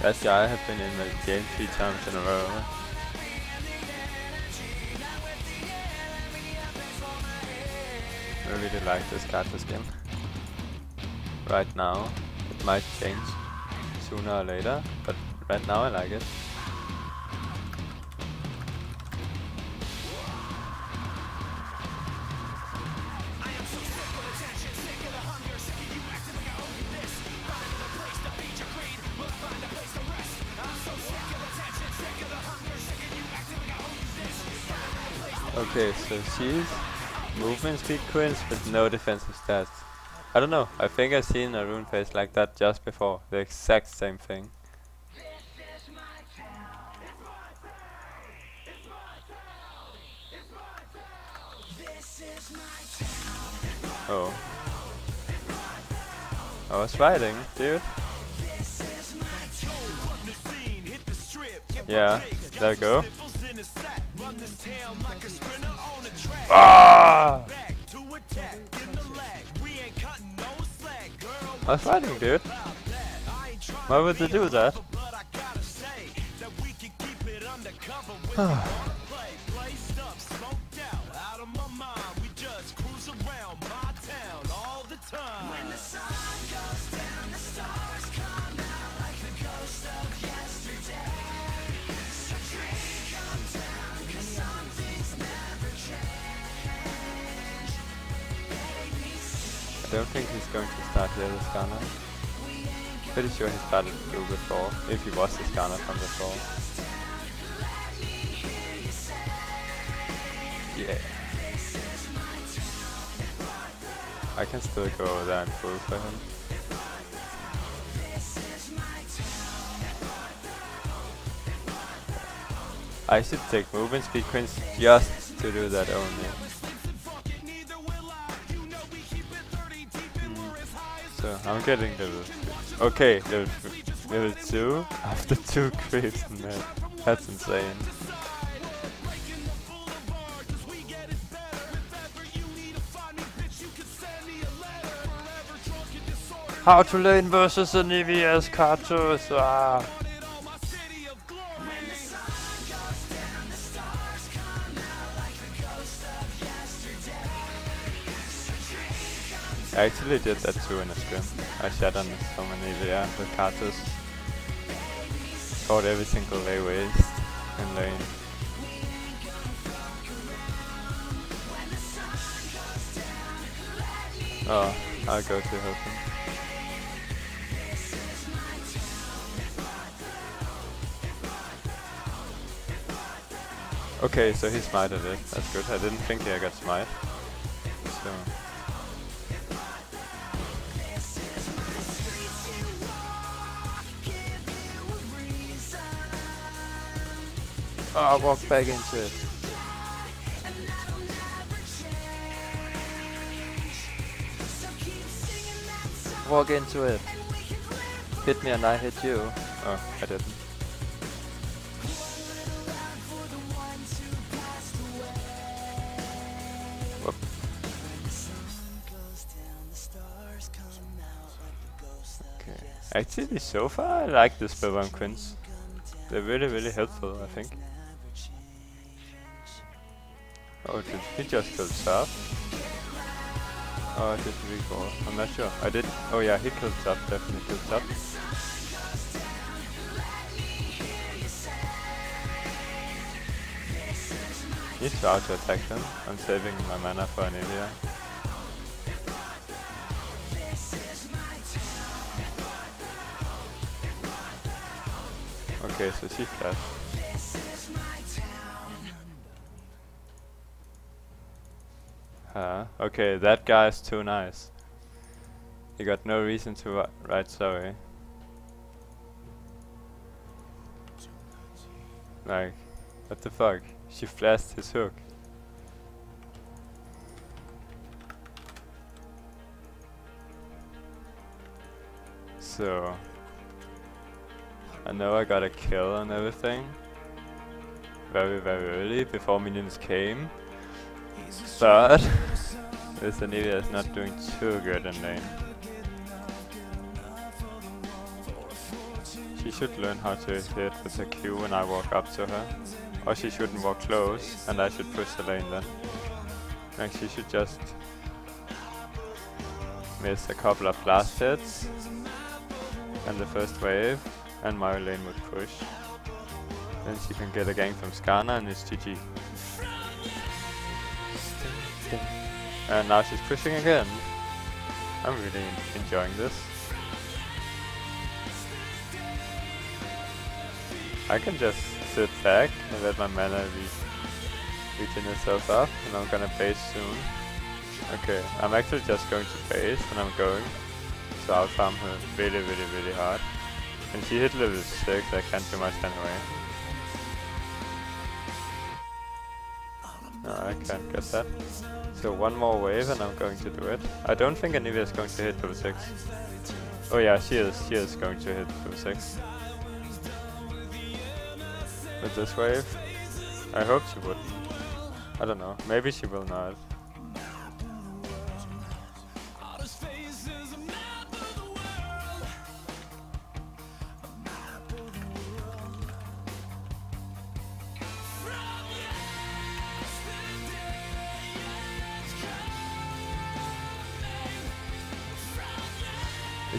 That guy have been in the game three times in a row. I really like this this game. Right now, it might change sooner or later, but right now I like it. Okay, so she's movement speed quints with no defensive stats. I don't know, I think I've seen a rune face like that just before, the exact same thing. Oh. I was riding, dude. Yeah, there we go. Ah! I was riding, dude. Why would they do that? Don't think he's going to start here this Ghana. Pretty sure he started blue before, if he was Ghana from before. Yeah. I can still go over there and pull for him. I should take movement speed quints just to do that only. I'm getting level. Okay, level, level 2 after 2 creeps. That's insane. How to lane versus an EVS Karthus, ah. I actually did that too in a scrim. I shot on so many yeah, with Karthus. Caught every single lay waste in lane. Oh, I'll go to him. Okay, so he smited it. That's good. I didn't think he got smite. So Oh, I walked back into it. Walk into it. Hit me and I hit you. Oh, I didn't. Okay. Actually, so far I like the spellvamp quints. They're really, really helpful, I think. Oh, did he just kill Sap? Oh, did he recall? I'm not sure. I did. Oh yeah, he killed Sap, definitely killed Sap. Need to auto attack them. I'm saving my mana for an Anivia. Okay, so she flashed. Okay, that guy's too nice. He got no reason to ri write sorry. Like, what the fuck? She flashed his hook. So, I know I got a kill and everything. Very, very early, before minions came. But, this Anivia is not doing too good in lane. She should learn how to hit with her Q when I walk up to her. Or she shouldn't walk close, and I should push the lane then. Like she should just miss a couple of blast hits and the first wave, and my lane would push. Then she can get a gank from Skarner and it's GG. And now she's pushing again. I'm really enjoying this. I can just sit back and let my mana re regen itself up and I'm gonna base soon. Okay, I'm actually just going to base and I'm going So I'll outfarm her really really really hard. And she hit level 6, I can't do much anyway. No, I can't get that. So one more wave and I'm going to do it. I don't think Anivia is going to hit level 6. Oh yeah, she is. She is going to hit level 6. With this wave. I hope she would. I don't know. Maybe she will not.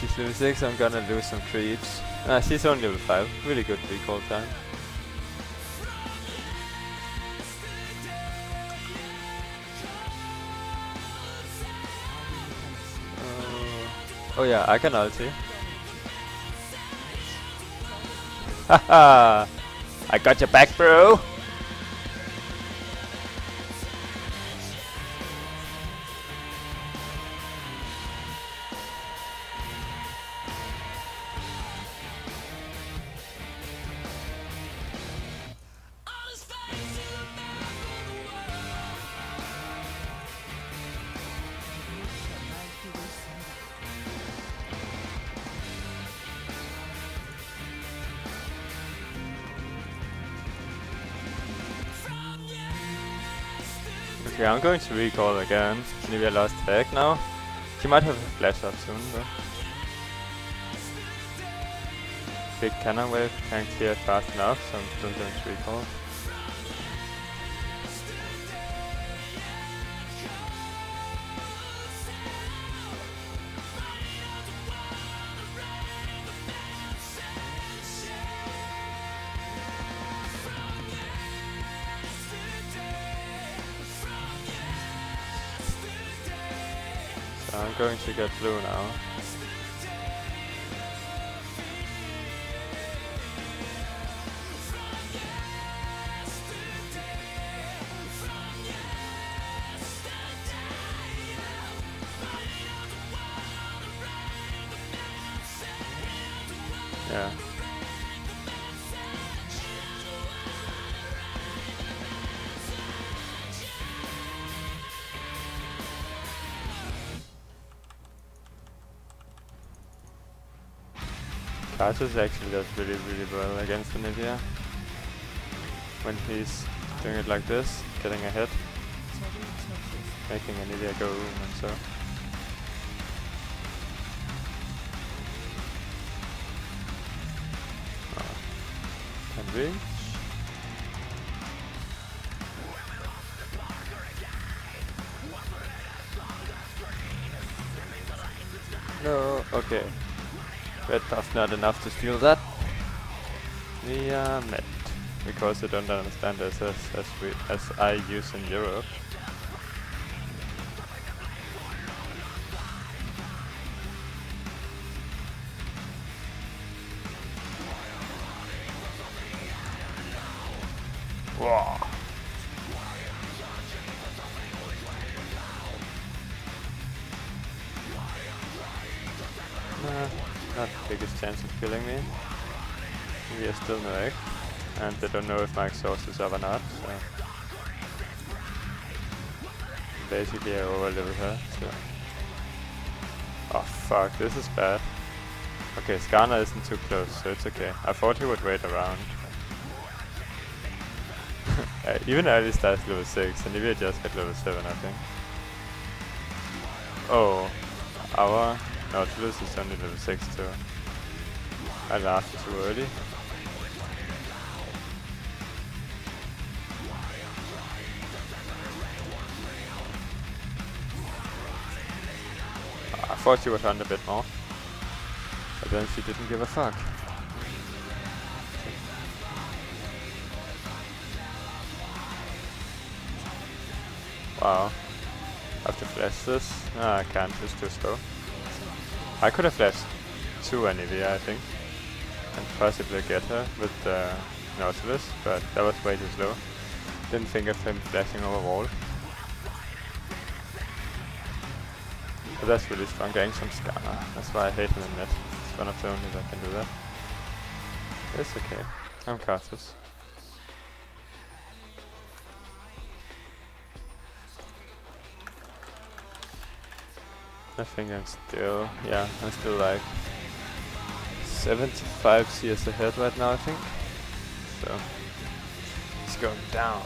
She's level 6, I'm gonna lose some creeps. Ah, she's only level 5. Really good recall time. Uh, oh yeah, I can ulti. Haha! I got your back, bro! Okay, I'm going to recall again. Maybe I lost tag now. She might have a flash up soon though. Big cannon wave can't clear fast enough, so I'm still going to recall. To get blue now. Karthus actually does really really well against Anivia. When he's doing it like this, getting a hit, making Anivia go room and so. Ah, Can reach. No, okay. Red buff not enough to steal that. We met. Because they don't understand SS as we as I use in Europe. The biggest chance of killing me. We are still no egg, and they don't know if my exhaust is up or not, so... Basically I overlevel her, so... Oh fuck, this is bad. Okay, Skarner isn't too close, so it's okay. I thought he would wait around. uh, even early starts level 6, and Nivea just got level 7 I think. Oh, our Nautilus is only level 6 too. I laughed too early. I thought she would hunt a bit more. But then she didn't give a fuck. Wow. I have to flash this. No, I can't, it's too slow. I could have flashed two Anivia, I think. And possibly get her with the Nautilus, but that was way too slow. Didn't think of him flashing over wall. But that's really strong getting some Skarner. That's why I hate him in net. It's one of the only that can do that. It's okay. I'm Karthus. I think I'm still, yeah, I'm still like 75 CS ahead right now, I think. So, it's going down.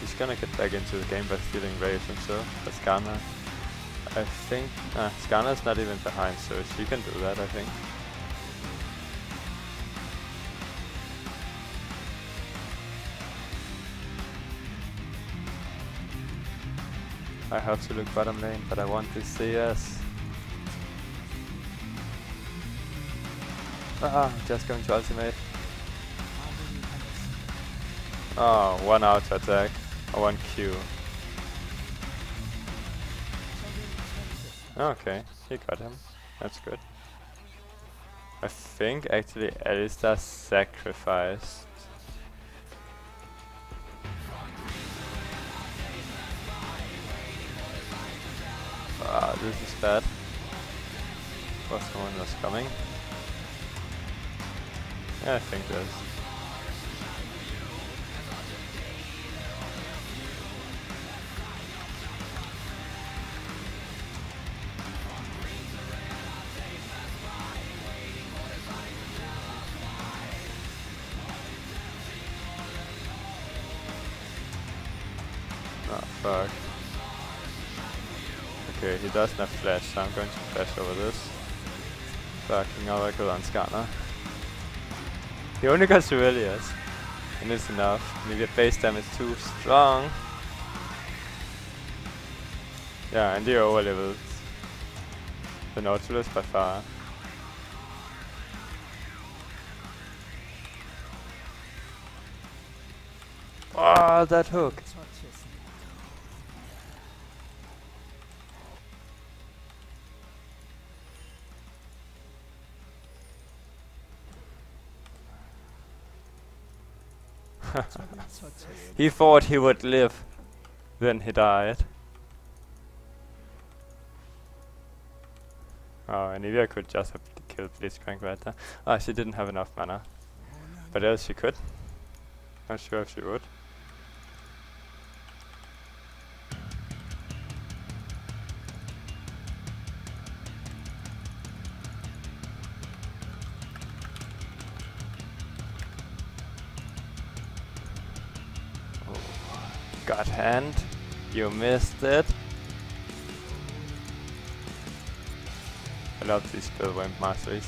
He's gonna get back into the game by stealing and so, but Skarner, I think, ah, Skarner's not even behind, so she can do that, I think. I have to look bottom lane, but I want to CS. Ah, just going to ultimate. Oh, one auto attack. Or one Q. Okay, he got him. That's good. I think actually Alistar sacrificed this is bad. Was someone was coming? Yeah, I think there's. Oh ah, fuck. Okay, he doesn't have flash, so I'm going to flash over this. Fucking Oracle on Skarner. He only got Aurelius. And it's enough. Maybe the base damage too strong. Yeah, and they over leveled the Nautilus by far. Oh, that hook. He thought he would live. Then he died. Oh, and Evia could just have killed Blitzcrank right there. Ah, she didn't have enough mana. But else she could. Not sure if she would. God hand, you missed it. I love these Spellvamp masteries.